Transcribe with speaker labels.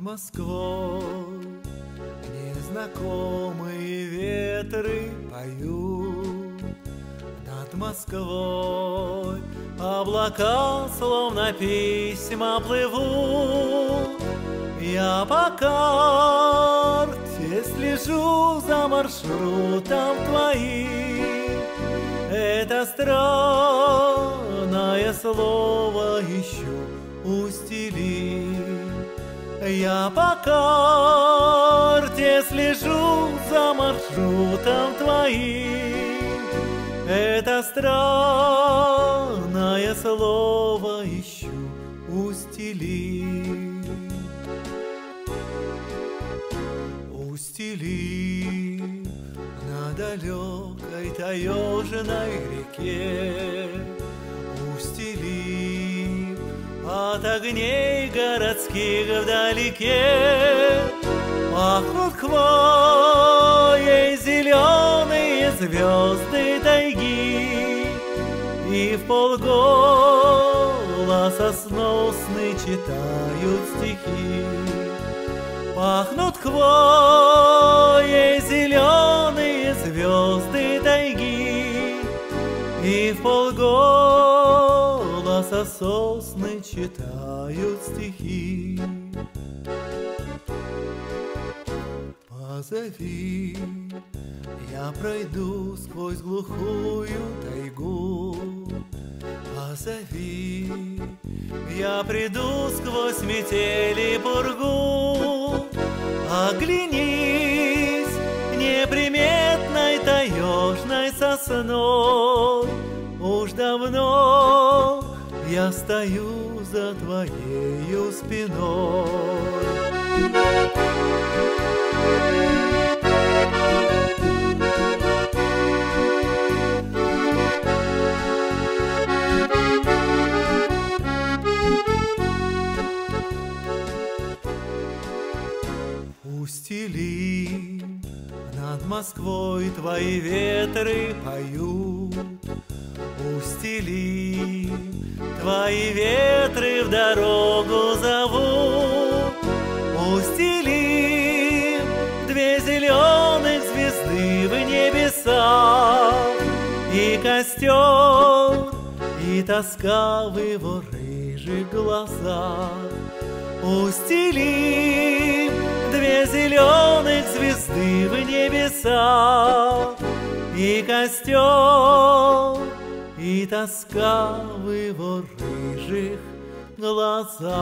Speaker 1: Москвой Незнакомые ветры поют Над Москвой. Облака, словно письма, плывут. Я по карте слежу за маршрутом твоим. Это странное слово ищу у стилей я по карте слежу за маршрутом твоим. Это странное слово ищу у стили. У стили на далекой таежной реке. От огней городских вдалеке Пахнут хвоей зеленые звезды тайги. И в полголоса сносны читают стихи. Пахнут хвоей зеленые звезды тайги. И в полголоса сосны читают стихи. Позови, я пройду сквозь глухую тайгу. Позови, я приду сквозь метели пургу Оглянись неприметной таежной сосной. Уж давно я стою за твоею спиной Москвой твои ветры поют. Устели твои ветры в дорогу зовут. Устели две зеленых звезды в небеса. И костер, и тоска в его рыжих глазах Устели две зеленых звезды небеса И костер, и тоска в его рыжих глазах